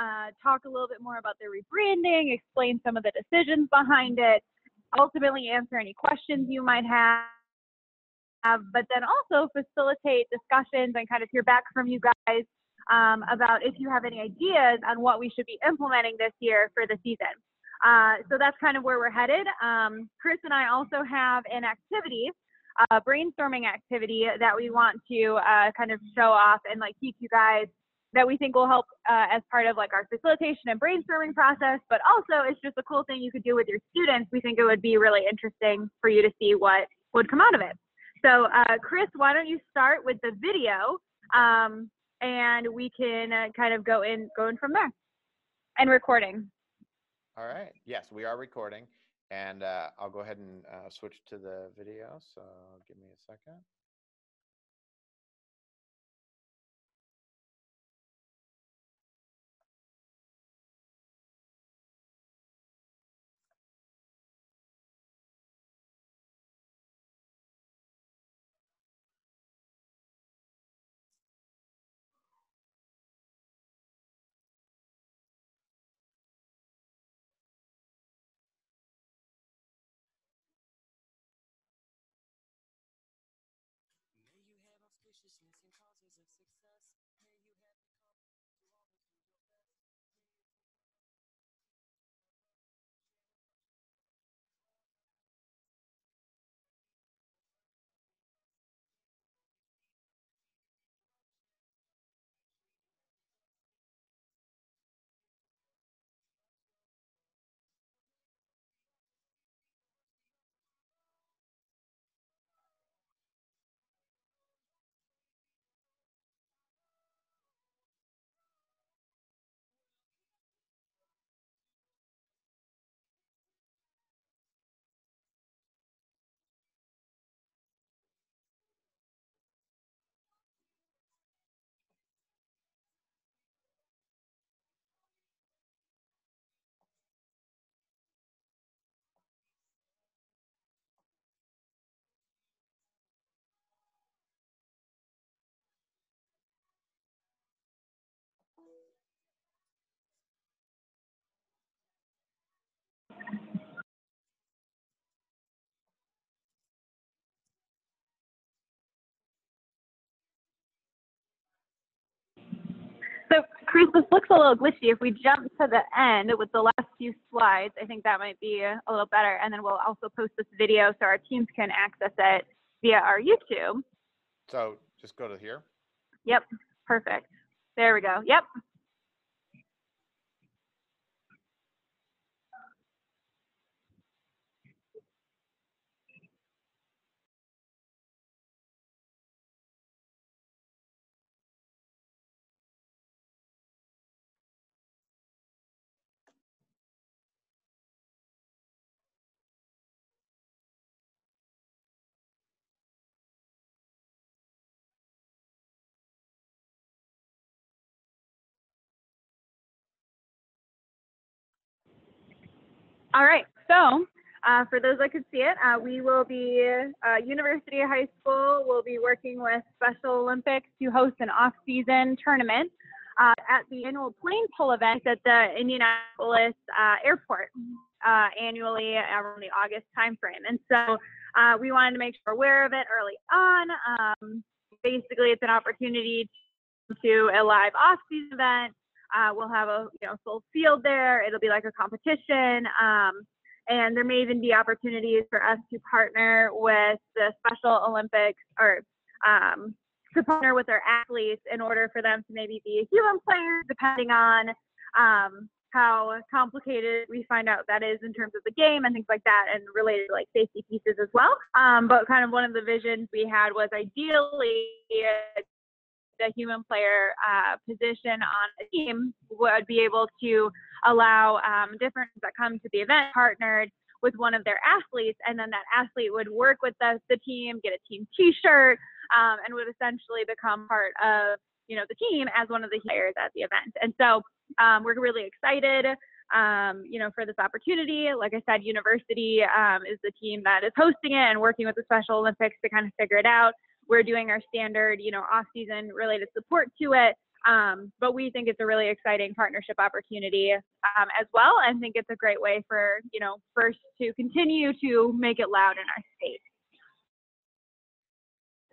uh, talk a little bit more about their rebranding, explain some of the decisions behind it, ultimately answer any questions you might have, but then also facilitate discussions and kind of hear back from you guys um, about if you have any ideas on what we should be implementing this year for the season. Uh, so that's kind of where we're headed. Um, Chris and I also have an activity, a brainstorming activity that we want to uh, kind of show off and like teach you guys that we think will help uh, as part of like our facilitation and brainstorming process, but also it's just a cool thing you could do with your students. We think it would be really interesting for you to see what would come out of it. So uh, Chris, why don't you start with the video um, and we can uh, kind of go in, go in from there and recording. All right. Yes, we are recording, and uh, I'll go ahead and uh, switch to the video. So give me a second. So Chris, this looks a little glitchy. If we jump to the end with the last few slides, I think that might be a little better. And then we'll also post this video so our teams can access it via our YouTube. So just go to here. Yep, perfect. There we go. Yep. All right. So uh, for those that could see it, uh, we will be, uh, University High School will be working with Special Olympics to host an off-season tournament uh, at the annual plane pull event at the Indianapolis uh, airport uh, annually around the August timeframe. And so we wanted to make sure we're aware of it early on. Um, basically, it's an opportunity to a live off-season event. Uh, we'll have a you know full field there. It'll be like a competition. Um, and there may even be opportunities for us to partner with the Special Olympics or um, to partner with our athletes in order for them to maybe be a human player, depending on um, how complicated we find out that is in terms of the game and things like that, and related like safety pieces as well. Um, but kind of one of the visions we had was ideally the human player uh, position on a team would be able to allow um, different that come to the event partnered with one of their athletes, and then that athlete would work with the, the team, get a team T-shirt, um, and would essentially become part of you know the team as one of the players at the event. And so um, we're really excited. Um, you know, for this opportunity, like I said, university um, is the team that is hosting it and working with the Special Olympics to kind of figure it out. We're doing our standard, you know, off-season related support to it, Um, but we think it's a really exciting partnership opportunity um, as well, and think it's a great way for you know first to continue to make it loud in our state.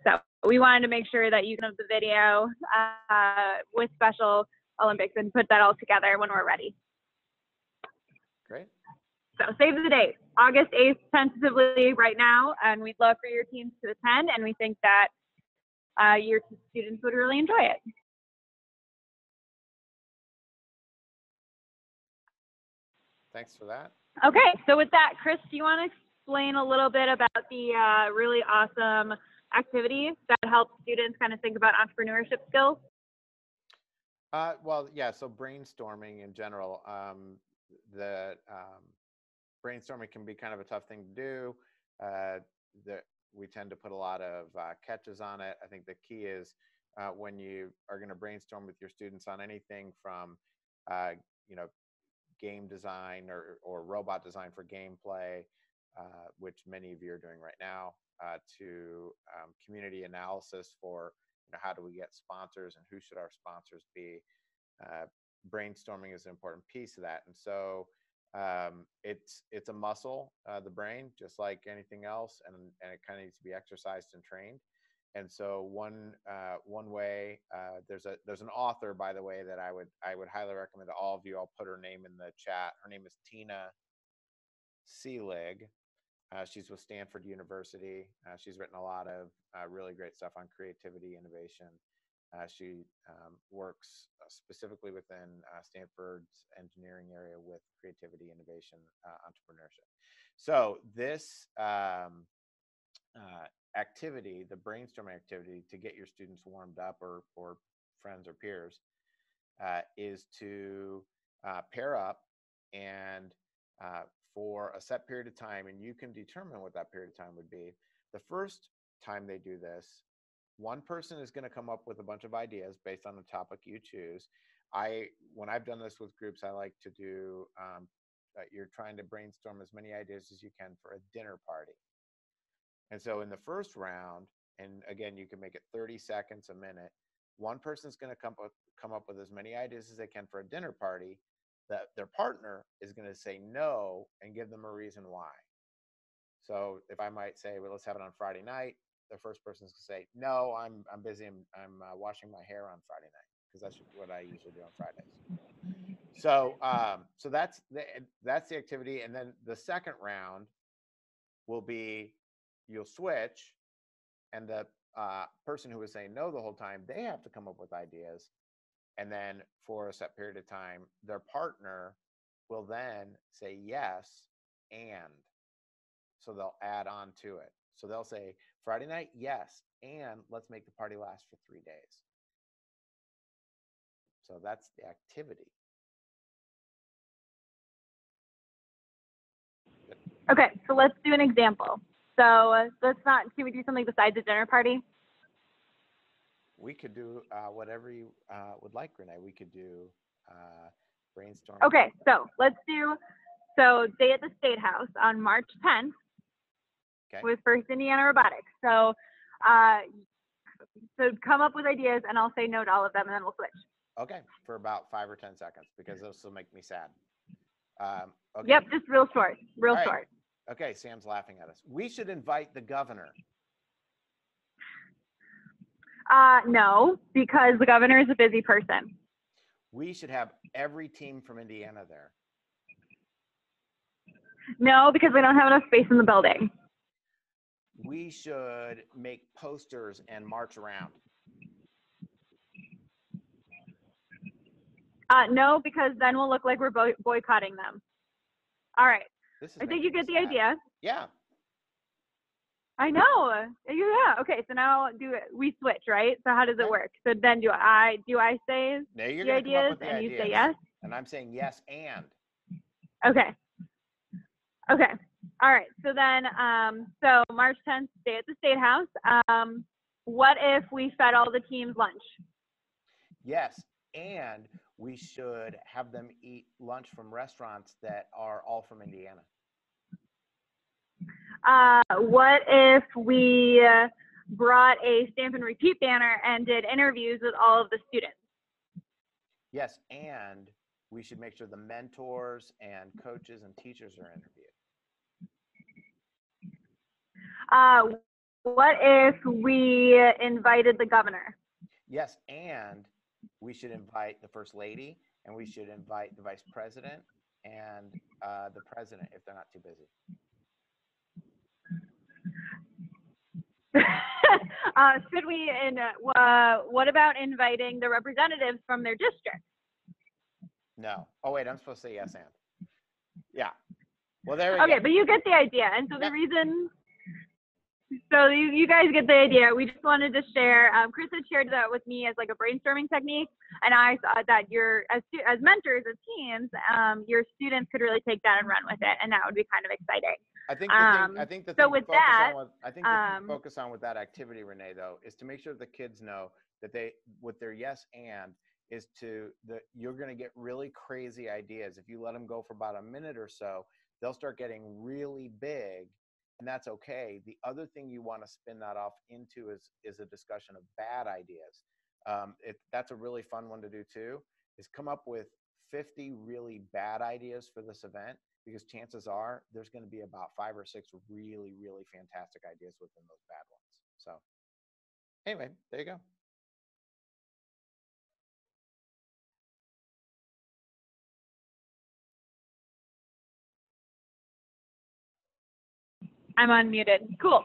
So we wanted to make sure that you can have the video uh, with Special Olympics and put that all together when we're ready. So save the date, August 8th, tentatively right now, and we'd love for your teams to attend, and we think that uh, your students would really enjoy it. Thanks for that. Okay, so with that, Chris, do you want to explain a little bit about the uh, really awesome activity that helps students kind of think about entrepreneurship skills? Uh, well, yeah. So brainstorming in general, um, the um, brainstorming can be kind of a tough thing to do. Uh, we tend to put a lot of uh, catches on it. I think the key is uh, when you are going to brainstorm with your students on anything from, uh, you know, game design or, or robot design for gameplay, uh, which many of you are doing right now, uh, to um, community analysis for you know, how do we get sponsors and who should our sponsors be. Brainstorming is an important piece of that, and so um, it's it's a muscle, uh, the brain, just like anything else, and and it kind of needs to be exercised and trained. And so one uh, one way uh, there's a there's an author by the way that I would I would highly recommend to all of you. I'll put her name in the chat. Her name is Tina Seelig. Uh, she's with Stanford University. Uh, she's written a lot of uh, really great stuff on creativity, innovation. Uh, she um, works specifically within Stanford's engineering area with creativity, innovation, entrepreneurship. So this um, activity, the brainstorming activity to get your students warmed up or, or friends or peers, uh, is to uh, pair up and uh, for a set period of time, and you can determine what that period of time would be. The first time they do this, one person is going to come up with a bunch of ideas based on the topic you choose. I, when I've done this with groups, I like to do. Um, uh, you're trying to brainstorm as many ideas as you can for a dinner party. And so in the first round, and again, you can make it 30 seconds, a minute, one person's going to come up, come up with as many ideas as they can for a dinner party that their partner is going to say no and give them a reason why. So if I might say, well, let's have it on Friday night, the first person's to say, no, I'm, I'm busy. I'm, I'm uh, washing my hair on Friday night because that's what I usually do on Fridays. So, um, so that's the, that's the activity. And then the second round will be you'll switch and the uh, person who was saying no the whole time they have to come up with ideas and then for a set period of time their partner will then say yes and so they'll add on to it so they'll say friday night yes and let's make the party last for three days so that's the activity okay so let's do an example so let's not, can we do something besides a dinner party? We could do uh, whatever you uh, would like, Renee. We could do uh, brainstorm. Okay, so let's do, so Day at the State House on March 10th okay. with First Indiana Robotics. So, uh, so come up with ideas and I'll say no to all of them and then we'll switch. Okay, for about five or 10 seconds because this will make me sad. Um, okay. Yep, just real short, real short. Okay, Sam's laughing at us. We should invite the governor. Uh, no, because the governor is a busy person. We should have every team from Indiana there. No, because we don't have enough space in the building. We should make posters and march around. Uh, no, because then we'll look like we're boy- boycotting them. All right. I think you get the sad. idea. Yeah. I know. Yeah. Okay. So now do it. We switch, right? So how does it work? So then do I do I say No, you're the gonna come up ideas the and you say yes? And I'm saying yes and. Okay. Okay. All right. So then, um, so March 10th, stay at the State House. Um, what if we fed all the teams lunch? Yes, and we should have them eat lunch from restaurants that are all from Indiana. Uh, what if we brought a stamp and repeat banner and did interviews with all of the students? Yes, and we should make sure the mentors and coaches and teachers are interviewed. Uh, what if we invited the governor? Yes, and we should invite the first lady and we should invite the vice president and uh, the president if they're not too busy. uh, should we, in, uh, what about inviting the representatives from their district? No. Oh, wait, I'm supposed to say yes and. Yeah. Well, there we Okay, go. but you get the idea. And so the reason, so you, you guys get the idea. We just wanted to share. Um, Chris had shared that with me as like a brainstorming technique, and I thought that your as as mentors, as teams, um, your students could really take that and run with it, and that would be kind of exciting. I think the thing, I Um, think the so with focus that, on with, I think the um, focus on with that activity, Renee, though, is to make sure the kids know that they, with their yes and, is to the you're going to get really crazy ideas if you let them go for about a minute or so. They'll start getting really big, and that's okay. The other thing you want to spin that off into is is a discussion of bad ideas. Um, it, that's a really fun one to do too. Is come up with 50 really bad ideas for this event because chances are there's going to be about five or six really, really fantastic ideas within those bad ones. So, anyway, there you go. I'm unmuted. Cool.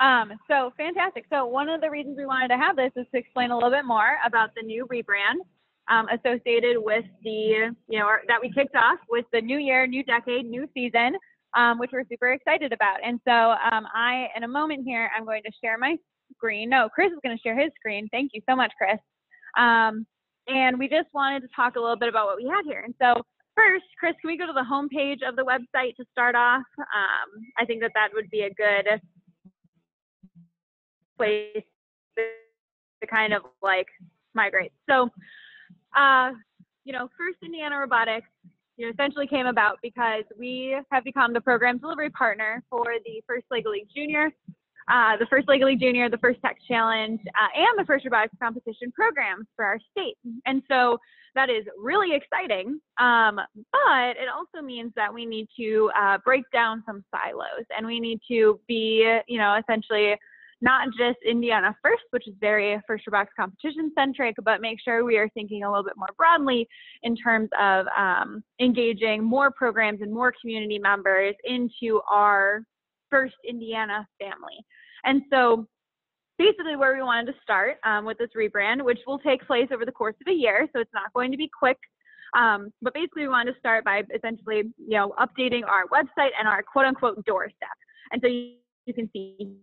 Um, so fantastic. So one of the reasons we wanted to have this is to explain a little bit more about the new rebrand um, associated with the, you know, that we kicked off with the new year, new decade, new season, um, which we're super excited about. And so um, I, in a moment here, I'm going to share my screen. No, Chris is going to share his screen. Thank you so much, Chris. Um, and we just wanted to talk a little bit about what we had here. And so first, Chris, can we go to the homepage of the website to start off? Um, I think that that would be a good place to kind of like migrate. So, uh, you know, First Indiana Robotics, you know, essentially came about because we have become the program delivery partner for the First Lego League Junior, uh, the First Lego League Junior, the First Tech Challenge, uh, and the First Robotics Competition programs for our state. And so that is really exciting. Um, but it also means that we need to uh, break down some silos and we need to be, you know, essentially not just Indiana first, which is very first robotics competition centric, but make sure we are thinking a little bit more broadly in terms of um, engaging more programs and more community members into our first Indiana family. And so basically where we wanted to start um, with this rebrand, which will take place over the course of a year, so it's not going to be quick. Um, but basically, we wanted to start by essentially, you know, updating our website and our quote unquote doorstep. And so you, you can see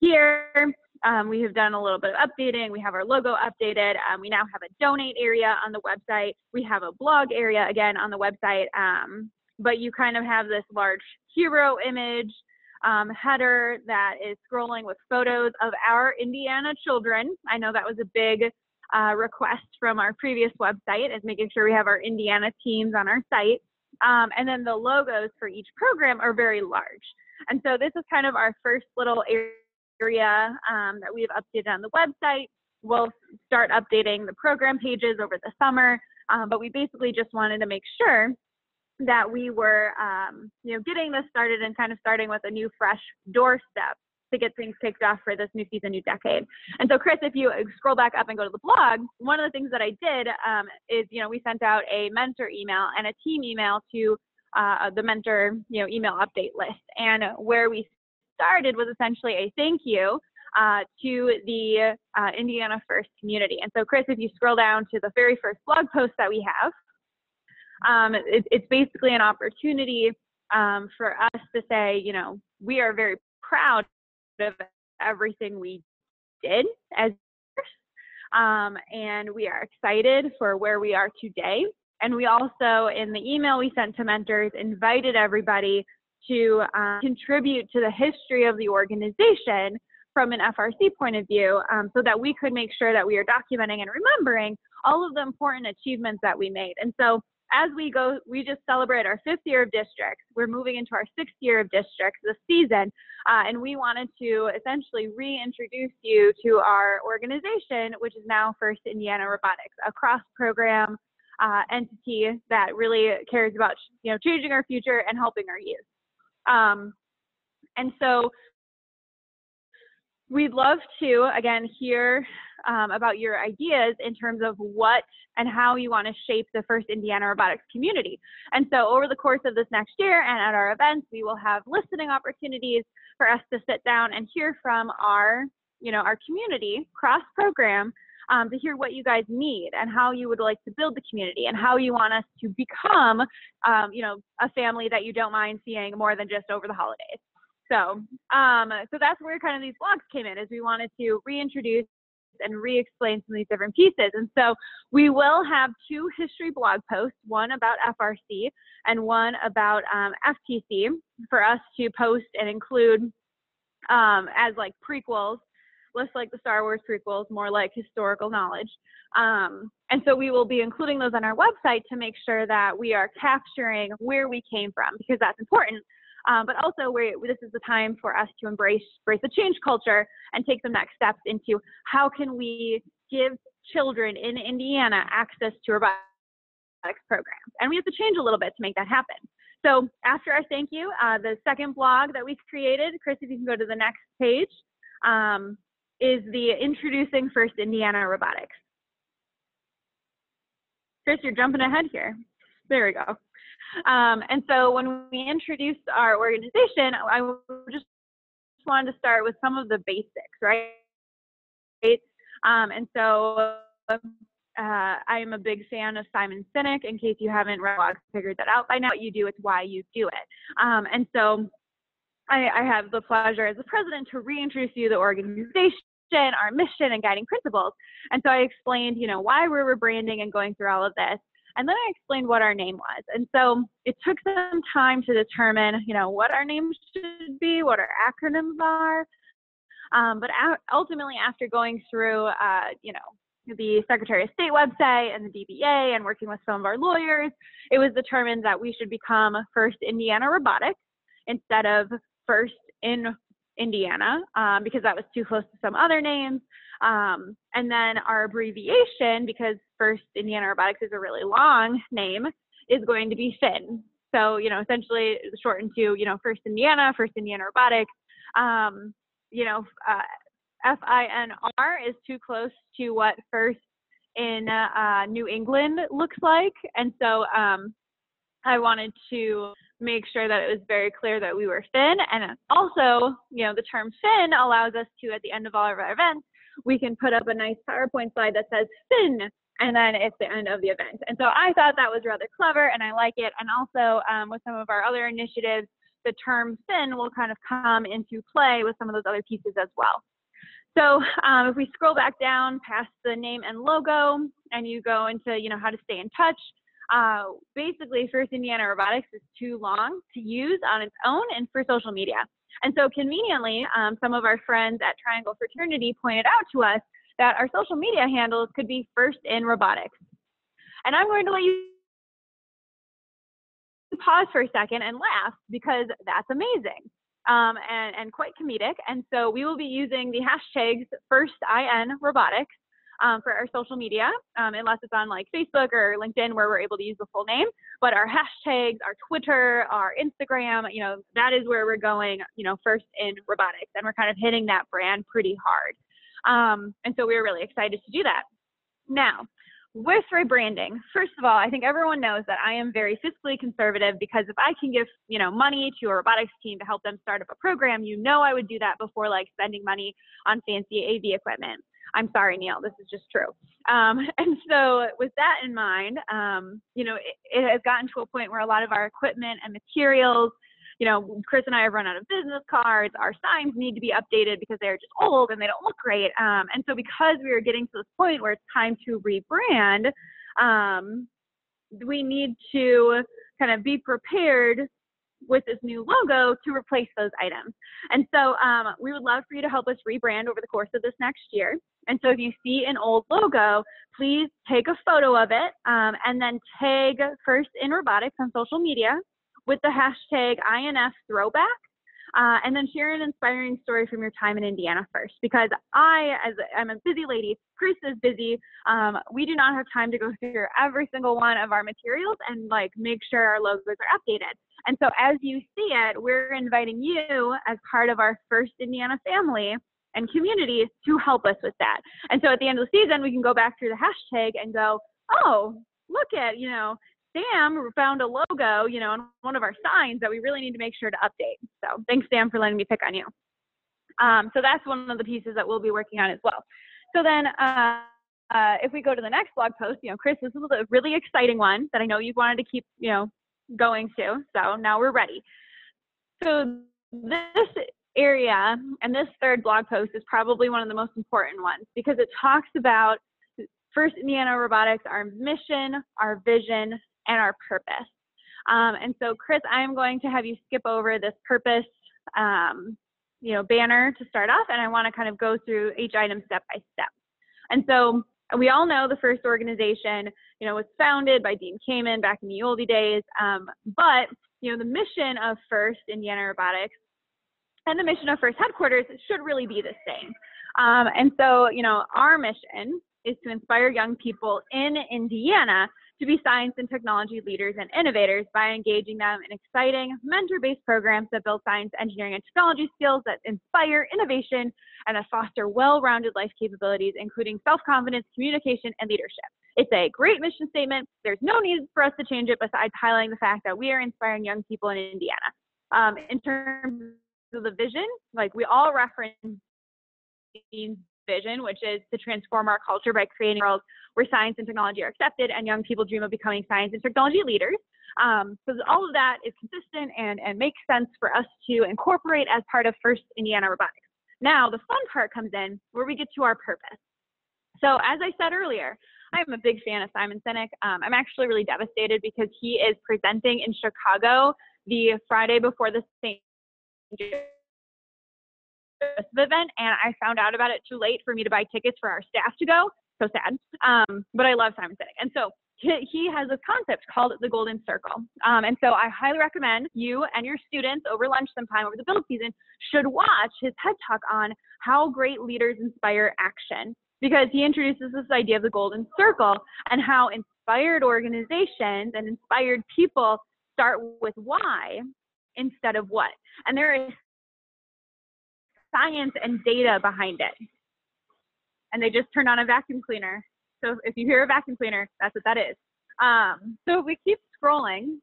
here, um, we have done a little bit of updating. We have our logo updated. Um, we now have a donate area on the website. We have a blog area again on the website. Um, but you kind of have this large hero image um, header that is scrolling with photos of our Indiana children. I know that was a big uh, request from our previous website is making sure we have our Indiana teams on our site. Um, and then the logos for each program are very large. And so this is kind of our first little area um, that we've updated on the website. We'll start updating the program pages over the summer, um, but we basically just wanted to make sure that we were, um, you know, getting this started and kind of starting with a new, fresh doorstep to get things kicked off for this new season, new decade. And so, Chris, if you scroll back up and go to the blog, one of the things that I did um, is, you know, we sent out a mentor email and a team email to uh, the mentor, you know, email update list. And where we started was essentially a thank you uh, to the uh, Indiana First community. And so, Chris, if you scroll down to the very first blog post that we have, um, it, it's basically an opportunity um, for us to say, you know, we are very proud of everything we did as um, and we are excited for where we are today. And we also, in the email we sent to mentors, invited everybody to uh, contribute to the history of the organization from an FRC point of view um, so that we could make sure that we are documenting and remembering all of the important achievements that we made. And so as we go, we just celebrate our fifth year of districts. We're moving into our sixth year of districts this season, uh, and we wanted to essentially reintroduce you to our organization, which is now First Indiana Robotics, a cross-program uh, entity that really cares about you know changing our future and helping our youth. Um, and so we'd love to again hear um, about your ideas in terms of what and how you want to shape the first Indiana robotics community. And so over the course of this next year and at our events, we will have listening opportunities for us to sit down and hear from our, you know, our community cross program um, to hear what you guys need and how you would like to build the community and how you want us to become, um, you know, a family that you don't mind seeing more than just over the holidays. So, um, so that's where kind of these blogs came in, is we wanted to reintroduce and re-explain some of these different pieces. And so we will have two history blog posts, one about FRC and one about um, FTC for us to post and include um, as like prequels, less like the Star Wars prequels, more like historical knowledge. Um, and so we will be including those on our website to make sure that we are capturing where we came from because that's important um, but also this is the time for us to embrace, embrace the change culture and take the next steps into how can we give children in Indiana access to robotics programs. And we have to change a little bit to make that happen. So after our thank you, uh, the second blog that we've created, Chris, if you can go to the next page, um, is the Introducing First Indiana Robotics. Chris, you're jumping ahead here. There we go. Um, and so when we introduced our organization, I just wanted to start with some of the basics, right? Um, and so uh, I am a big fan of Simon Sinek. In case you haven't figured that out by now, what you do, it's why you do it. Um, and so I, I have the pleasure as the president to reintroduce you the organization our mission and guiding principles. And so I explained, you know, why we're rebranding and going through all of this. And then I explained what our name was. And so it took some time to determine, you know, what our name should be, what our acronyms are. Um, but ultimately, after going through, uh, you know, the Secretary of State website and the DBA and working with some of our lawyers, it was determined that we should become First Indiana Robotics instead of First in Indiana um, because that was too close to some other names. Um, and then our abbreviation, because First Indiana Robotics is a really long name, is going to be FIN. So, you know, essentially shortened to, you know, First Indiana, First Indiana Robotics. Um, you know, uh, F-I-N-R is too close to what First in uh, New England looks like. And so um, I wanted to make sure that it was very clear that we were Fin. And also, you know, the term Fin allows us to, at the end of all of our events, we can put up a nice PowerPoint slide that says Fin, and then it's the end of the event. And so I thought that was rather clever, and I like it. And also um, with some of our other initiatives, the term Fin will kind of come into play with some of those other pieces as well. So um, if we scroll back down past the name and logo, and you go into you know how to stay in touch, uh, basically First Indiana Robotics is too long to use on its own and for social media. And so conveniently, um, some of our friends at Triangle Fraternity pointed out to us that our social media handles could be first in robotics. And I'm going to let you pause for a second and laugh because that's amazing um, and, and quite comedic. And so we will be using the hashtags first IN robotics um, for our social media, um, unless it's on like Facebook or LinkedIn where we're able to use the full name. But our hashtags, our Twitter, our Instagram, you know, that is where we're going, you know, first in robotics. And we're kind of hitting that brand pretty hard. Um, and so we we're really excited to do that. Now, with rebranding, first of all, I think everyone knows that I am very fiscally conservative because if I can give, you know, money to a robotics team to help them start up a program, you know I would do that before like spending money on fancy AV equipment. I'm sorry, Neil, this is just true. Um, and so, with that in mind, um, you know, it, it, has gotten to a point where a lot of our equipment and materials, you know, Chris and I have run out of business cards. Our signs need to be updated because they're just old and they don't look great. Um, and so, because we are getting to this point where it's time to rebrand, um, we need to kind of be prepared with this new logo to replace those items. And so um, we would love for you to help us rebrand over the course of this next year. And so if you see an old logo, please take a photo of it um, and then tag First in Robotics on social media with the hashtag INF throwback. Uh, and then share an inspiring story from your time in Indiana first, because I, as I'm a busy lady, Chris is busy. Um, we do not have time to go through every single one of our materials and like make sure our logos are updated. And so as you see it, we're inviting you as part of our first Indiana family and community to help us with that. And so at the end of the season, we can go back through the hashtag and go, oh, look at, you know, Sam found a logo, you know, on one of our signs that we really need to make sure to update. So thanks, Sam, for letting me pick on you. Um, so that's one of the pieces that we'll be working on as well. So then, uh, uh, if we go to the next blog post, you know, Chris, this is a really exciting one that I know you've wanted to keep, you know, going to. So now we're ready. So this area and this third blog post is probably one of the most important ones because it talks about First Indiana Robotics, our mission, our vision, and our purpose. Um, and so, Chris, I'm going to have you skip over this purpose, um, you know, banner to start off, and I want to kind of go through each item step by step. And so, we all know the first organization, you know, was founded by Dean Kamen back in the oldie days. Um, but you know, the mission of First Indiana Robotics and the mission of First Headquarters should really be the same. Um, and so, you know, our mission is to inspire young people in Indiana to be science and technology leaders and innovators by engaging them in exciting mentor-based programs that build science, engineering, and technology skills that inspire innovation and that foster well-rounded life capabilities, including self-confidence, communication, and leadership. It's a great mission statement. There's no need for us to change it besides highlighting the fact that we are inspiring young people in Indiana. Um, in terms of the vision, like we all reference vision, which is to transform our culture by creating a world where science and technology are accepted and young people dream of becoming science and technology leaders. Um, so all of that is consistent and, and makes sense for us to incorporate as part of First Indiana Robotics. Now, the fun part comes in where we get to our purpose. So as I said earlier, I'm a big fan of Simon Sinek. Um, I'm actually really devastated because he is presenting in Chicago the Friday before the St event and I found out about it too late for me to buy tickets for our staff to go. So sad. Um, but I love Simon Sinek. And so he has this concept called the golden circle. Um, and so I highly recommend you and your students over lunch sometime over the build season should watch his TED talk on how great leaders inspire action because he introduces this idea of the golden circle and how inspired organizations and inspired people start with why instead of what. And there is science and data behind it. And they just turned on a vacuum cleaner. So if you hear a vacuum cleaner, that's what that is. Um, so if we keep scrolling,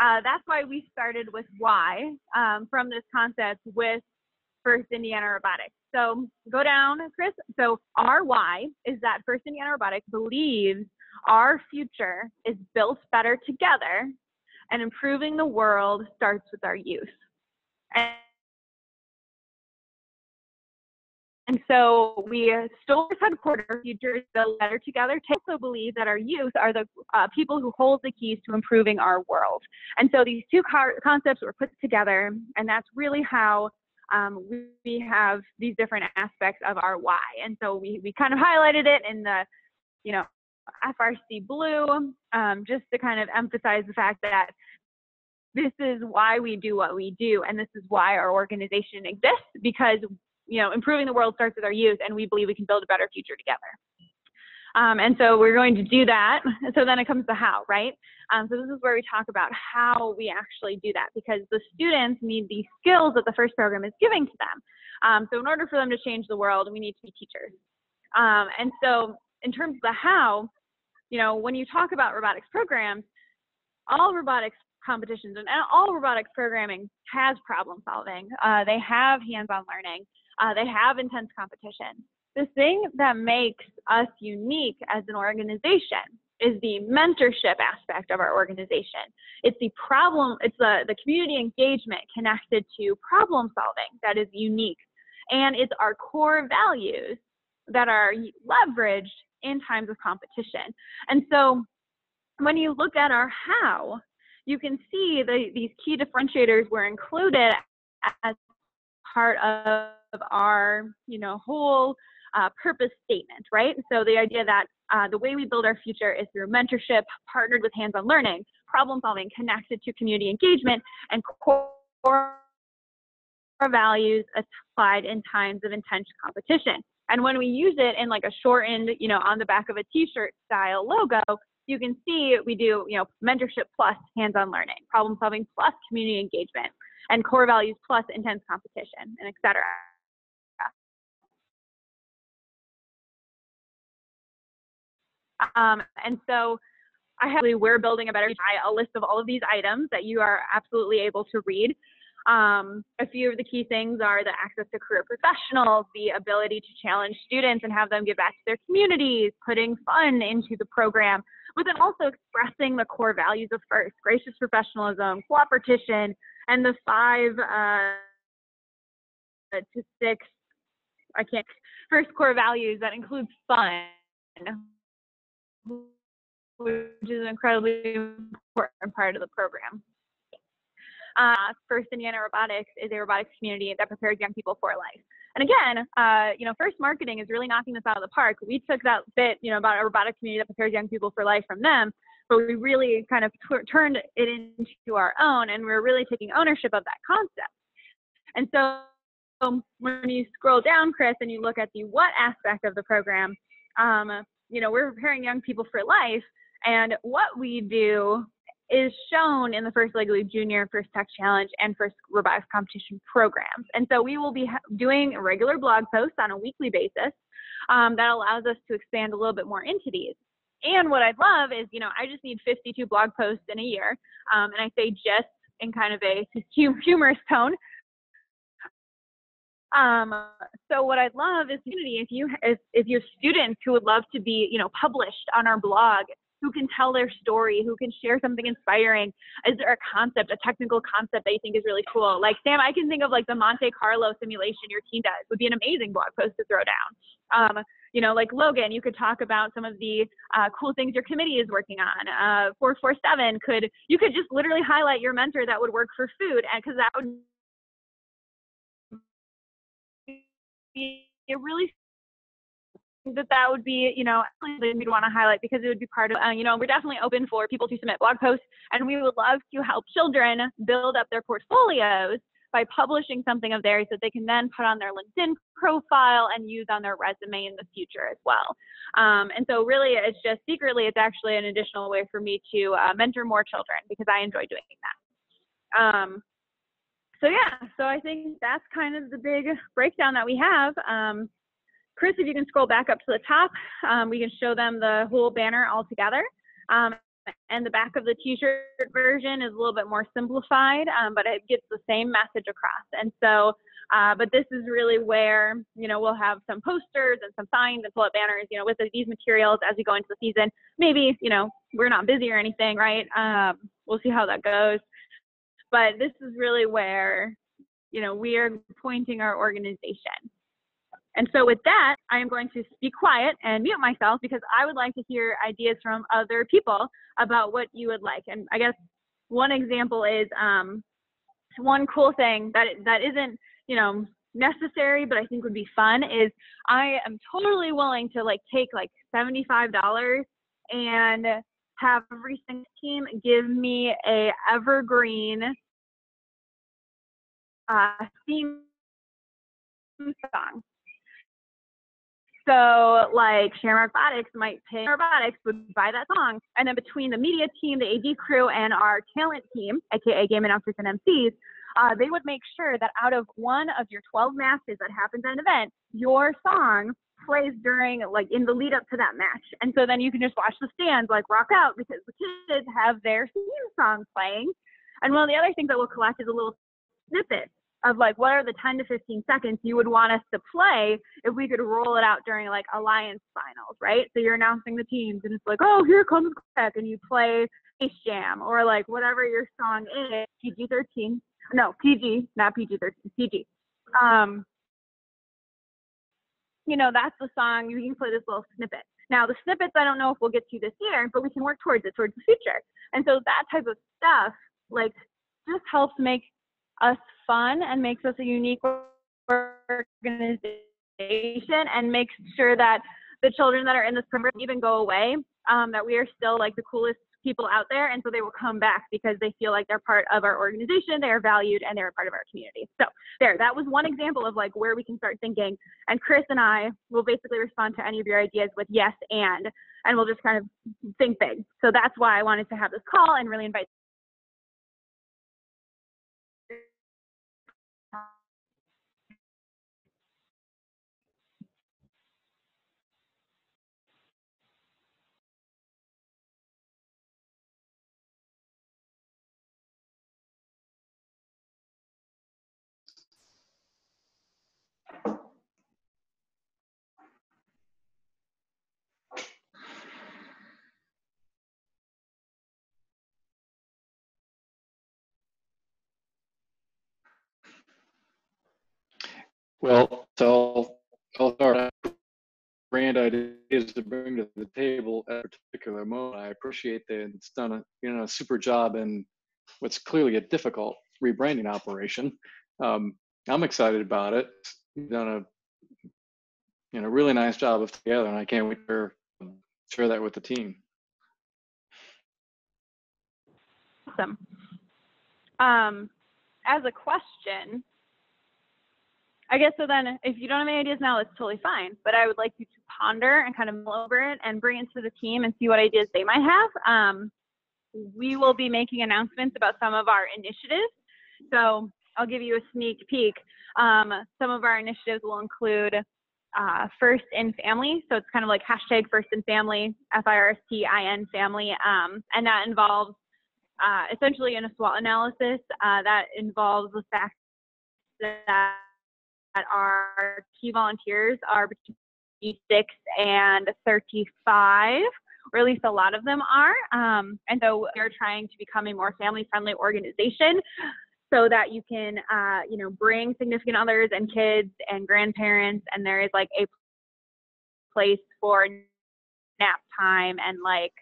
uh, that's why we started with why um, from this concept with First Indiana Robotics. So go down, Chris. So our why is that First Indiana Robotics believes our future is built better together and improving the world starts with our youth. And And so we stole this headquarters futures the letter together to also believe that our youth are the uh, people who hold the keys to improving our world. And so these two concepts were put together, and that's really how um, we have these different aspects of our why. And so we, we kind of highlighted it in the, you know, FRC blue, um, just to kind of emphasize the fact that this is why we do what we do, and this is why our organization exists because you know, improving the world starts with our youth, and we believe we can build a better future together. Um, and so we're going to do that. So then it comes to how, right? Um, so this is where we talk about how we actually do that because the students need the skills that the first program is giving to them. Um, so in order for them to change the world, we need to be teachers. Um, and so in terms of the how, you know, when you talk about robotics programs, all robotics competitions and all robotics programming has problem solving. Uh, they have hands-on learning. Uh, they have intense competition. The thing that makes us unique as an organization is the mentorship aspect of our organization. It's the problem, it's the, the community engagement connected to problem solving that is unique. And it's our core values that are leveraged in times of competition. And so when you look at our how, you can see the, these key differentiators were included as part of our, you know, whole uh, purpose statement, right? So the idea that uh, the way we build our future is through mentorship, partnered with hands-on learning, problem solving, connected to community engagement, and core values applied in times of intense competition. And when we use it in like a shortened, you know, on the back of a t-shirt style logo, you can see we do, you know, mentorship plus hands-on learning, problem solving plus community engagement, and core values plus intense competition, and et cetera. Um, and so I have, we're building a better, a list of all of these items that you are absolutely able to read. Um, a few of the key things are the access to career professionals, the ability to challenge students and have them give back to their communities, putting fun into the program, but then also expressing the core values of FIRST, gracious professionalism, cooperation, and the five uh, to six, I can't, first core values that includes fun, which is an incredibly important part of the program. Uh, First Indiana Robotics is a robotics community that prepares young people for life. And again, uh, you know, First Marketing is really knocking this out of the park. We took that bit, you know, about a robotics community that prepares young people for life from them, but we really kind of turned it into our own, and we're really taking ownership of that concept. And so um, when you scroll down, Chris, and you look at the what aspect of the program, um, you know, we're preparing young people for life, and what we do is shown in the First Lego League Junior, First Tech Challenge, and First Robotics Competition programs. And so we will be doing regular blog posts on a weekly basis um, that allows us to expand a little bit more into these. And what I'd love is, you know, I just need 52 blog posts in a year. Um, and I say just in kind of a humorous tone. Um, so what I'd love is community if you if, if you have students who would love to be, you know, published on our blog who can tell their story, who can share something inspiring. Is there a concept, a technical concept that you think is really cool? Like Sam, I can think of like the Monte Carlo simulation your team does would be an amazing blog post to throw down. Um, you know, like Logan, you could talk about some of the uh, cool things your committee is working on. Uh, 447 could, you could just literally highlight your mentor that would work for food, and because that would be a really that that would be, you know, something we'd want to highlight because it would be part of, uh, you know, we're definitely open for people to submit blog posts and we would love to help children build up their portfolios by publishing something of theirs that they can then put on their LinkedIn profile and use on their resume in the future as well. Um, and so really it's just secretly, it's actually an additional way for me to uh, mentor more children because I enjoy doing that. Um, so yeah, so I think that's kind of the big breakdown that we have. Um, Chris, if you can scroll back up to the top, um, we can show them the whole banner all together. Um, and the back of the t-shirt version is a little bit more simplified, um, but it gets the same message across. And so, uh, but this is really where, you know, we'll have some posters and some signs and pull-up banners, you know, with these materials as we go into the season. Maybe, you know, we're not busy or anything, right? Um, we'll see how that goes. But this is really where, you know, we are pointing our organization. And so with that, I am going to be quiet and mute myself because I would like to hear ideas from other people about what you would like. And I guess one example is um, one cool thing that that isn't, you know, necessary, but I think would be fun is I am totally willing to like take like $75 and have every single team give me a evergreen uh, theme song. So like Sharon Robotics might pick Robotics would buy that song. And then between the media team, the AV crew, and our talent team, aka game announcers and MCs, uh, they would make sure that out of one of your 12 matches that happens at an event, your song plays during like in the lead up to that match. And so then you can just watch the stands like rock out because the kids have their theme song playing. And one of the other things that we'll collect is a little snippet of like what are the 10 to 15 seconds you would want us to play if we could roll it out during like alliance finals, right? So you're announcing the teams and it's like, oh, here comes Quebec, and you play Space Jam or like whatever your song is, PG 13. No, PG, not PG 13, PG. Um, you know, that's the song. You can play this little snippet. Now, the snippets, I don't know if we'll get to this year, but we can work towards it, towards the future. And so that type of stuff, like, just helps make us fun and makes us a unique organization and makes sure that the children that are in this program even go away, um, that we are still like the coolest people out there. And so they will come back because they feel like they're part of our organization, they are valued, and they're a part of our community. So there, that was one example of like where we can start thinking. And Chris and I will basically respond to any of your ideas with yes and, and we'll just kind of think big. So that's why I wanted to have this call and really invite Well, so I'll start. Grand ideas to bring to the table at a particular moment. I appreciate that it's done a you know a super job in what's clearly a difficult rebranding operation. Um, I'm excited about it. You've done a you know really nice job of together, and I can't wait to share that with the team. Awesome. Um, as a question, I guess so then if you don't have any ideas now, it's totally fine. But I would like you to ponder and kind of mull over it and bring it to the team and see what ideas they might have. Um, we will be making announcements about some of our initiatives. So I'll give you a sneak peek. Um, some of our initiatives will include uh, first in family. So it's kind of like hashtag first in family, F I R S T I N family. Um, and that involves uh, essentially in a SWOT analysis uh, that involves the fact that our key volunteers are between 6 and 35, or at least a lot of them are. Um, and so we're trying to become a more family-friendly organization so that you can, uh, you know, bring significant others and kids and grandparents, and there is like a place for nap time and like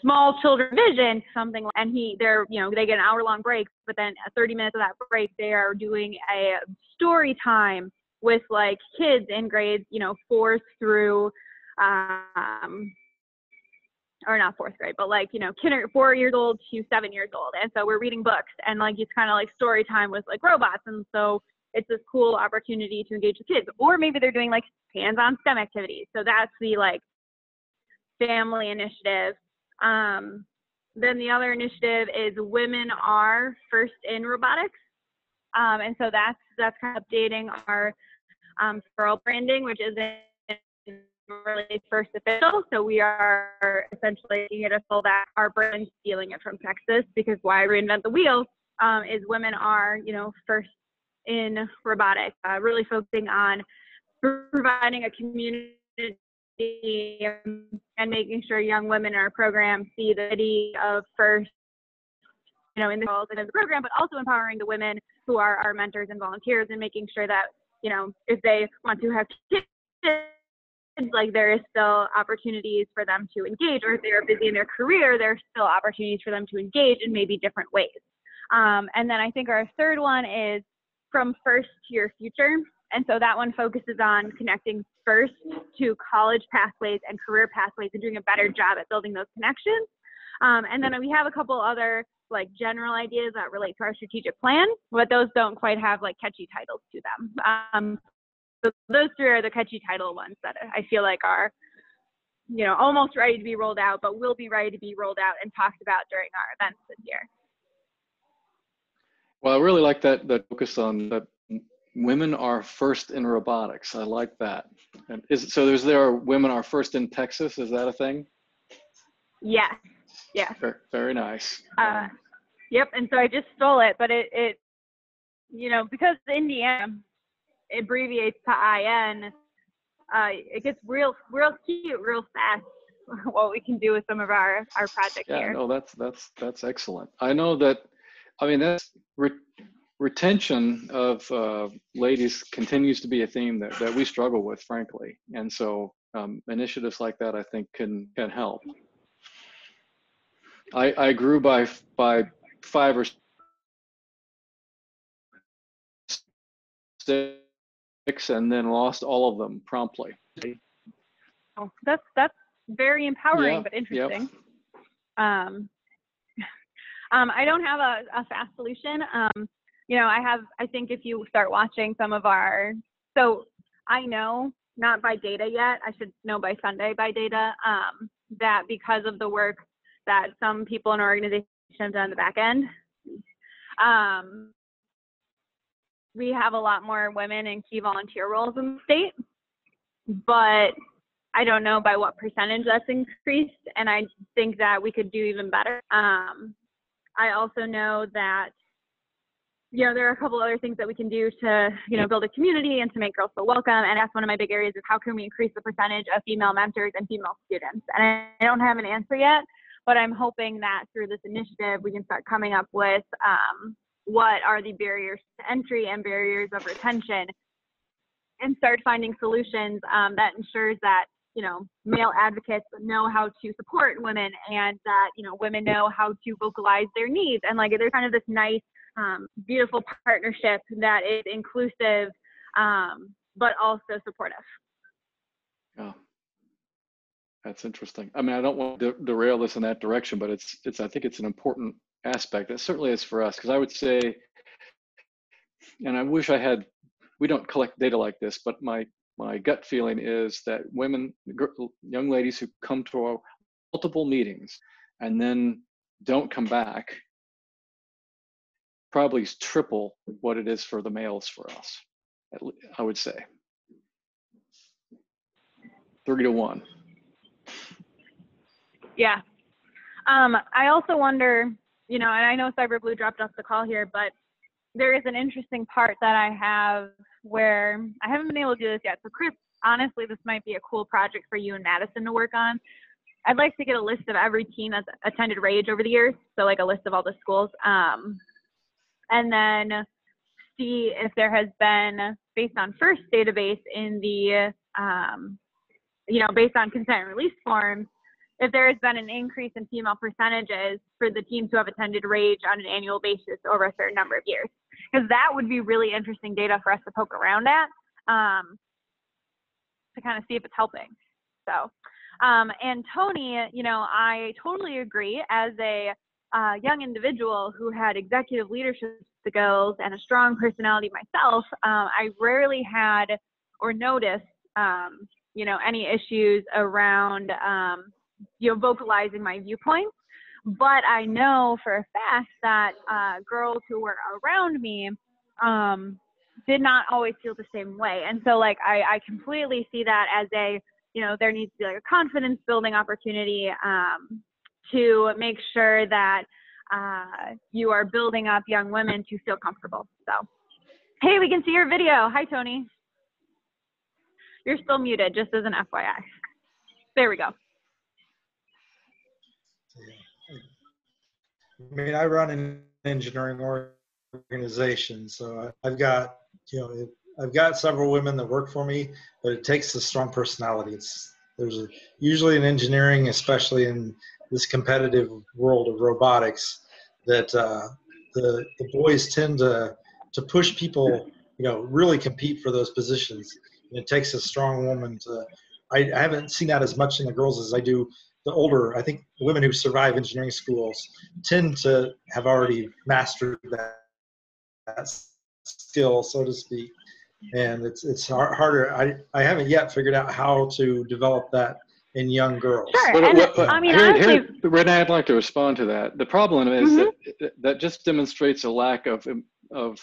small children vision something and he they're you know they get an hour long break but then 30 minutes of that break they are doing a story time with like kids in grades you know fourth through um or not fourth grade but like you know kinder four years old to seven years old. And so we're reading books and like it's kind of like story time with like robots. And so it's this cool opportunity to engage with kids. Or maybe they're doing like hands-on stem activities. So that's the like family initiative um, then the other initiative is Women Are First in Robotics. Um, and so that's that's kind of updating our um, branding, which isn't really first official. So we are essentially making it a full that our brand stealing it from Texas because why reinvent the wheel um, is women are you know first in robotics, uh, really focusing on providing a community and making sure young women in our program see the city of first, you know, in the world and in the program, but also empowering the women who are our mentors and volunteers and making sure that, you know, if they want to have kids, like there is still opportunities for them to engage, or if they're busy in their career, there's still opportunities for them to engage in maybe different ways. Um, and then I think our third one is from first to your future. And so that one focuses on connecting first to college pathways and career pathways and doing a better job at building those connections. Um, and then we have a couple other like general ideas that relate to our strategic plan, but those don't quite have like catchy titles to them. Um, so those three are the catchy title ones that I feel like are, you know, almost ready to be rolled out, but will be ready to be rolled out and talked about during our events this year. Well, I really like that that focus on that women are first in robotics. I like that. And is so there's there are women are first in Texas. Is that a thing? Yes. Yeah. Very, very nice. Uh, yep. And so I just stole it, but it, it you know, because Indiana abbreviates to IN, uh, it gets real, real cute, real fast. what we can do with some of our our projects yeah, here. no, that's that's that's excellent. I know that. I mean, that's re- retention of uh, ladies continues to be a theme that, that we struggle with, frankly. And so um, initiatives like that, I think, can can help. I, I grew by by five or six, and then lost all of them promptly. Oh, that's that's very empowering, Yeah, but yep. interesting. Um, um, I don't have a, a fast solution. Um, you know, I have. I think if you start watching some of our, so I know not by data yet. I should know by Sunday by data. Um, that because of the work that some people in our organization have done on the back end, um, we have a lot more women in key volunteer roles in the state. But I don't know by what percentage that's increased, and I think that we could do even better. Um, I also know that you know there are a couple other things that we can do to you know build a community and to make girls feel welcome. And that's one of my big areas is how can we increase the percentage of female mentors and female students. And I, I don't have an answer yet, but I'm hoping that through this initiative we can start coming up with um, what are the barriers to entry and barriers of retention and start finding solutions um, that ensures that you know male advocates know how to support women and that you know women know how to vocalize their needs and like there's kind of this nice um, beautiful partnership that is inclusive um, but also supportive Yeah. That's interesting. I mean, I don't want to derail this in that direction, but it's it's I think it's an important aspect. It certainly is for us because I would say, and I wish I had. We don't collect data like this, but my my gut feeling is that women, young ladies who come to our multiple meetings and then don't come back, probably triple what it is for the males for us. I would say three to one. Yeah. Um, I also wonder, you know, and I know Cyber Blue dropped off the call here, but there is an interesting part that I have where I haven't been able to do this yet. So, Chris, honestly, this might be a cool project for you and Madison to work on. I'd like to get a list of every team that's attended Rage over the years, so like a list of all the schools, um, and then see if there has been, based on first database in the, um, you know, based on consent release forms, if there has been an increase in female percentages for the teams who have attended Rage on an annual basis over a certain number of years. Because that would be really interesting data for us to poke around at um, to kind of see if it's helping. So, um, and Tony, you know, I totally agree. As a uh, young individual who had executive leadership skills and a strong personality myself, um, I rarely had or noticed, um, you know, any issues around um, you know, vocalizing my viewpoints. But I know for a fact that uh, girls who were around me um, did not always feel the same way. And so, like, I, I completely see that as a, you know, there needs to be like a confidence building opportunity um, to make sure that uh, you are building up young women to feel comfortable. So, hey, we can see your video. Hi, Tony. You're still muted, just as an FYI. There we go. I mean, I run an engineering organization, so I've got, you know, I've got several women that work for me, but it takes a strong personality. It's there's a, usually in engineering, especially in this competitive world of robotics, that uh, the the boys tend to to push people, you know, really compete for those positions. And it takes a strong woman to. I, I haven't seen that as much in the girls as I do the older. I think the women who survive engineering schools tend to have already mastered that, that skill, so to speak. And it's it's har- harder. I I haven't yet figured out how to develop that in young girls. Sure. But, and what- what- I mean, here- honestly, here- Renee, I'd like to respond to that. The problem is Mhm. that that just demonstrates a lack of of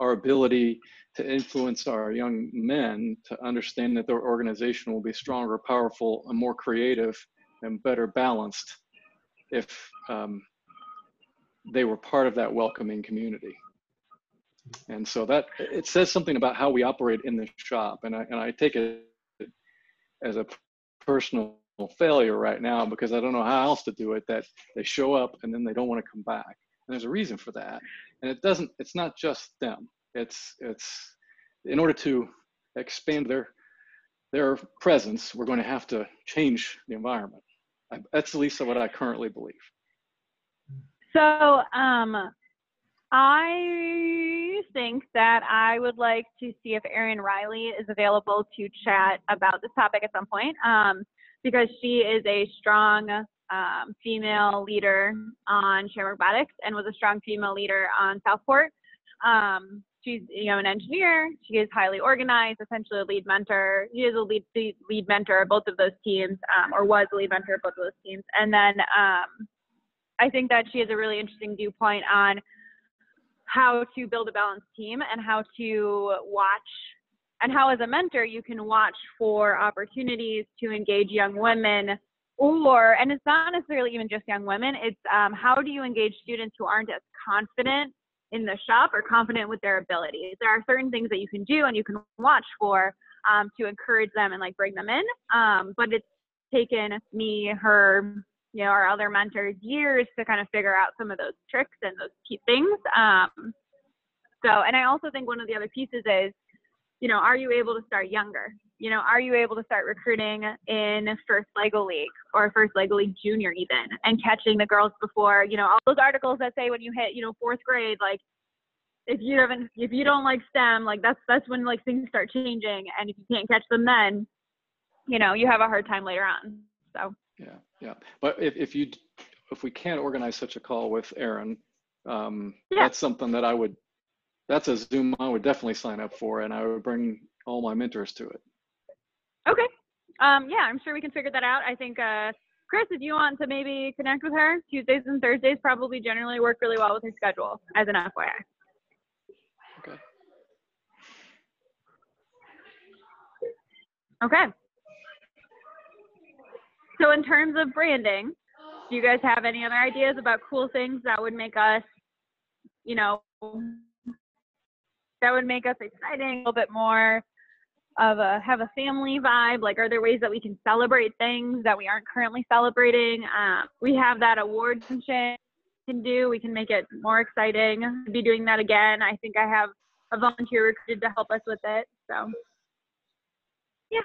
our ability to influence our young men to understand that their organization will be stronger, powerful, and more creative and better balanced if um, they were part of that welcoming community. And so that it says something about how we operate in the shop, and I and I take it as a personal failure right now because I don't know how else to do it. That they show up and then they don't want to come back, and there's a reason for that. And it doesn't. It's not just them. It's it's in order to expand their their presence, we're going to have to change the environment. That's at least what I currently believe. So, um, I think that I would like to see if Erin Riley is available to chat about this topic at some point, um, because she is a strong um, female leader on Share Robotics and was a strong female leader on Southport. Um, she's you know an engineer. She is highly organized, essentially a lead mentor. She is a lead lead mentor of both of those teams, um, or was a lead mentor of both of those teams. And then um, I think that she has a really interesting viewpoint on how to build a balanced team and how to watch and how as a mentor you can watch for opportunities to engage young women or and it's not necessarily even just young women it's um, how do you engage students who aren't as confident in the shop or confident with their abilities there are certain things that you can do and you can watch for um, to encourage them and like bring them in um, but it's taken me her you know, our other mentors years to kind of figure out some of those tricks and those key things. Um, so, and I also think one of the other pieces is, you know, are you able to start younger? You know, are you able to start recruiting in first Lego League or first Lego League Junior even, and catching the girls before, you know, all those articles that say when you hit, you know, fourth grade, like if you haven't, if you don't like STEM, like that's that's when like things start changing, and if you can't catch them then, you know, you have a hard time later on. So. Yeah, yeah. But if, if you, if we can't organize such a call with Erin, um, Yeah. that's something that I would, that's a Zoom I would definitely sign up for and I would bring all my mentors to it. Okay. Um, yeah, I'm sure we can figure that out. I think, uh, Chris, if you want to maybe connect with her, Tuesdays and Thursdays probably generally work really well with her schedule, as an FYI. Okay. Okay. So, in terms of branding, do you guys have any other ideas about cool things that would make us, you know, that would make us exciting, a little bit more of a have a family vibe? Like, are there ways that we can celebrate things that we aren't currently celebrating? Um, we have that award function we can do. We can make it more exciting. I'll be doing that again. I think I have a volunteer recruited to help us with it. So, yeah.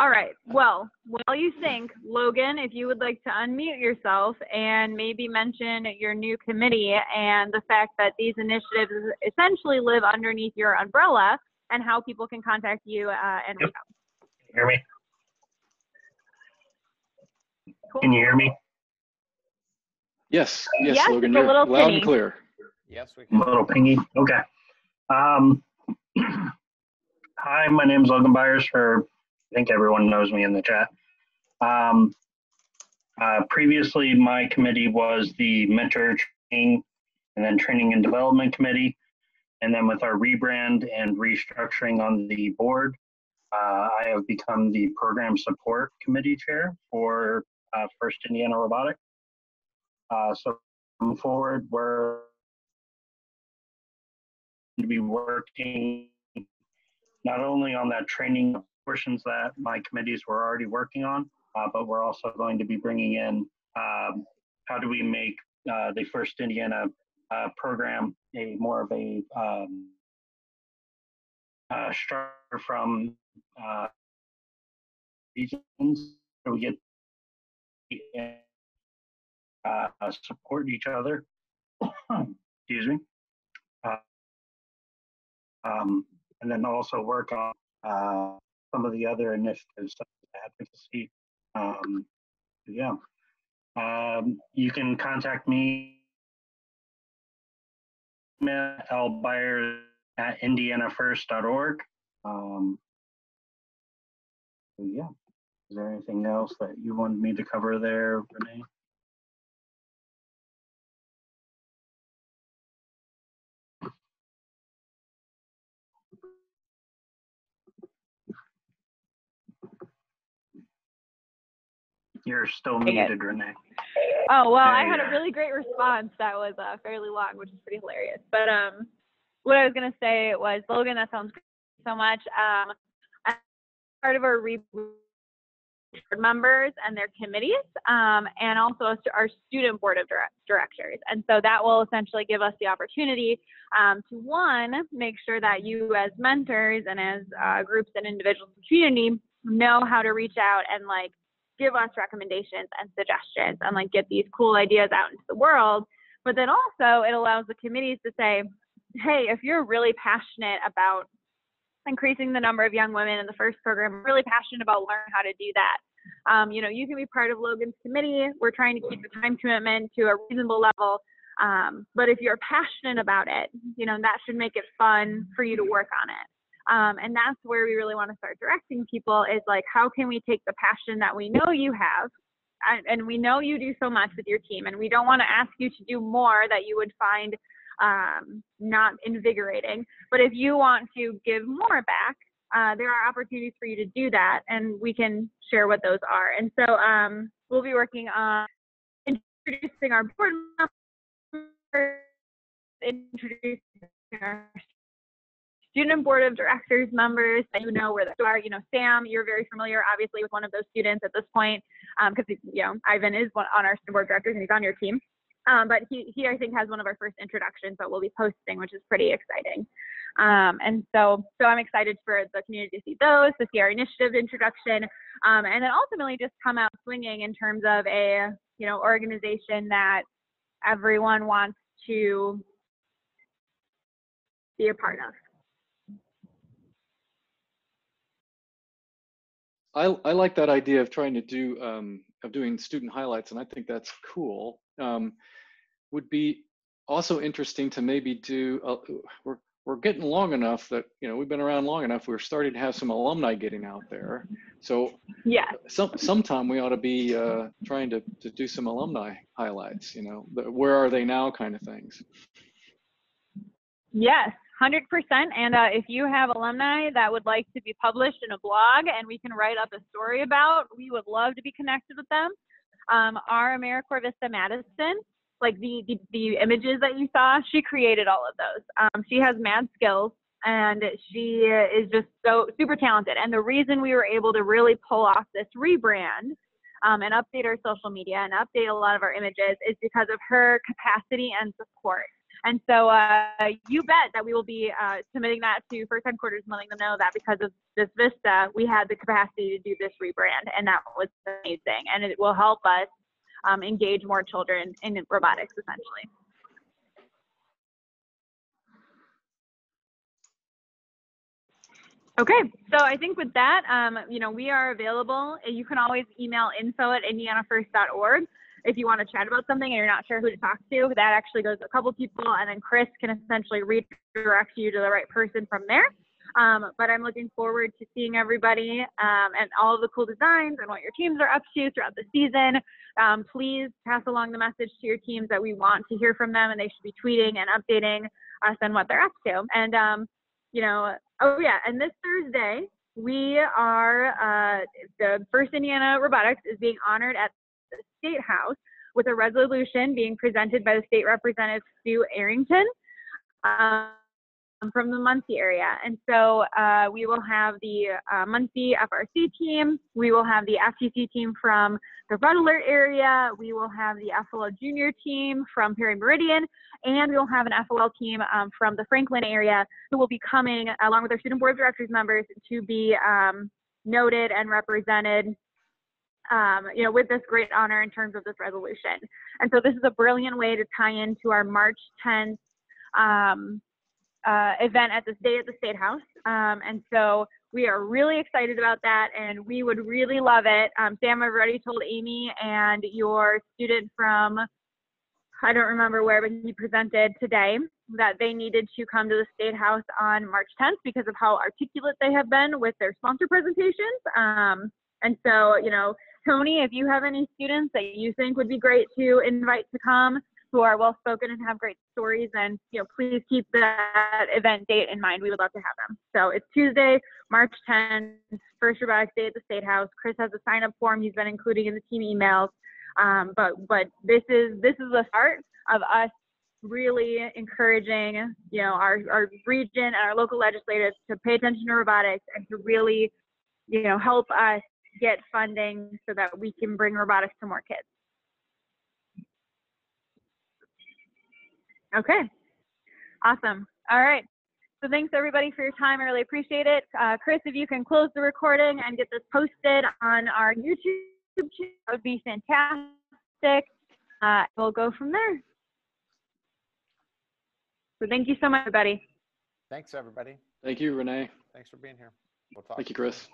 All right. Well, while you think, Logan, if you would like to unmute yourself and maybe mention your new committee and the fact that these initiatives essentially live underneath your umbrella and how people can contact you uh, and reach out. hear me? Cool. Can you hear me? Yes, yes, Yes, Logan, you're little loud tinny. and clear. Yes, we can. a little pingy. Okay. Um, hi, my name is Logan Byers. For I think everyone knows me in the chat. Um, uh, previously, my committee was the mentor training and then training and development committee. And then with our rebrand and restructuring on the board, uh, I have become the program support committee chair for uh, First Indiana Robotics. Uh, so forward, we're going to be working not only on that training portions that my committees were already working on, uh, but we're also going to be bringing in um, how do we make uh, the First Indiana uh, program a more of a um, uh, structure from uh, regions. So we get uh, support each other. Excuse me. Um, and then also work on some of the other initiatives such as advocacy. Um, yeah. Um, you can contact me email lbyers at indianafirst.org. Um, yeah. Is there anything else that you wanted me to cover there, Renee? You're still Dang it. muted, Renee. Oh well, I had you a really great response that was uh, fairly long, which is pretty hilarious. But um, what I was gonna say was, Logan, that sounds great so much. Um, part of our board members and their committees, um, and also our student board of direct- directors. And so that will essentially give us the opportunity um, to one, make sure that you as mentors and as uh, groups and individuals in the community know how to reach out and like give us recommendations and suggestions and like get these cool ideas out into the world. But then also it allows the committees to say, hey, if you're really passionate about increasing the number of young women in the first program, really passionate about learning how to do that. Um, you know, you can be part of Logan's committee. We're trying to keep the time commitment to a reasonable level. Um, but if you're passionate about it, you know, that should make it fun for you to work on it. Um, and that's where we really want to start directing people is like, how can we take the passion that we know you have and, we know you do so much with your team and we don't want to ask you to do more that you would find um, not invigorating. But if you want to give more back, uh, there are opportunities for you to do that, and we can share what those are. And so um, we'll be working on introducing our board members, introducing our student board of directors members that you know where they are. You know, Sam, you're very familiar, obviously, with one of those students at this point, because you know Ivan is one on our student board of directors and he's on your team. Um, but he, he, I think, has one of our first introductions that we'll be posting, which is pretty exciting. Um, and so, so I'm excited for the community to see those, to see our initiative introduction, um, and then ultimately just come out swinging in terms of a, you know, organization that everyone wants to be a part of. I, I like that idea of trying to do um, of doing student highlights, and I think that's cool. Um, would be also interesting to maybe do. Uh, we're we're getting long enough that you know we've been around long enough. We're starting to have some alumni getting out there. So Yeah. some sometime we ought to be uh, trying to to do some alumni highlights. You know, the, where are they now, kind of things. Yes, 100%. And uh, if you have alumni that would like to be published in a blog and we can write up a story about, we would love to be connected with them. Um, our AmeriCorps Vista Madison, like the, the, the images that you saw, she created all of those. Um, she has mad skills and she is just so super talented. And the reason we were able to really pull off this rebrand um, and update our social media and update a lot of our images is because of her capacity and support. And so uh, you bet that we will be uh, submitting that to first headquarters and letting them know that because of this Vista, we had the capacity to do this rebrand, and that was amazing. And it will help us um, engage more children in robotics, essentially. Okay, so I think with that, um, you know, we are available. You can always email info at indianafirst.org if you want to chat about something and you're not sure who to talk to. That actually goes to a couple people, and then Chris can essentially redirect you to the right person from there. Um, but I'm looking forward to seeing everybody um, and all of the cool designs and what your teams are up to throughout the season. Um, please pass along the message to your teams that we want to hear from them and they should be tweeting and updating us on what they're up to. And, um, you know, oh yeah, and this Thursday, we are, uh, the First Indiana Robotics is being honored at the State House with a resolution being presented by the State Representative Sue Errington. Um, from the Muncie area. And so uh, we will have the uh, Muncie FRC team. We will have the FTC team from the Red Alert area. We will have the FLL junior team from Perry Meridian. And we will have an FLL team um, from the Franklin area who will be coming along with our student board of directors members to be um, noted and represented um, you know, with this great honor in terms of this resolution. And so this is a brilliant way to tie into our March 10th um, uh, event at the Stay at the State House. Um, and so we are really excited about that and we would really love it. Um, Sam, I've already told Amy and your student from, I don't remember where, but he presented today that they needed to come to the State House on March 10th because of how articulate they have been with their sponsor presentations. Um, and so, you know, Tony, if you have any students that you think would be great to invite to come, who are well spoken and have great stories and you know please keep that event date in mind. We would love to have them. So it's tuesday march 10th first robotics day at the state house. Chris has a sign up form he's been including in the team emails. Um, but but this is this is the start of us really encouraging you know our, our region and our local legislators to pay attention to robotics and to really you know, help us get funding so that we can bring robotics to more kids. Okay, awesome. All right. So thanks everybody for your time. I really appreciate it. Uh, Chris, if you can close the recording and get this posted on our YouTube channel, that would be fantastic. Uh, we'll go from there. So thank you so much, everybody. Thanks, everybody. Thank you, Renee. Thanks for being here. We'll talk. Thank you, Chris.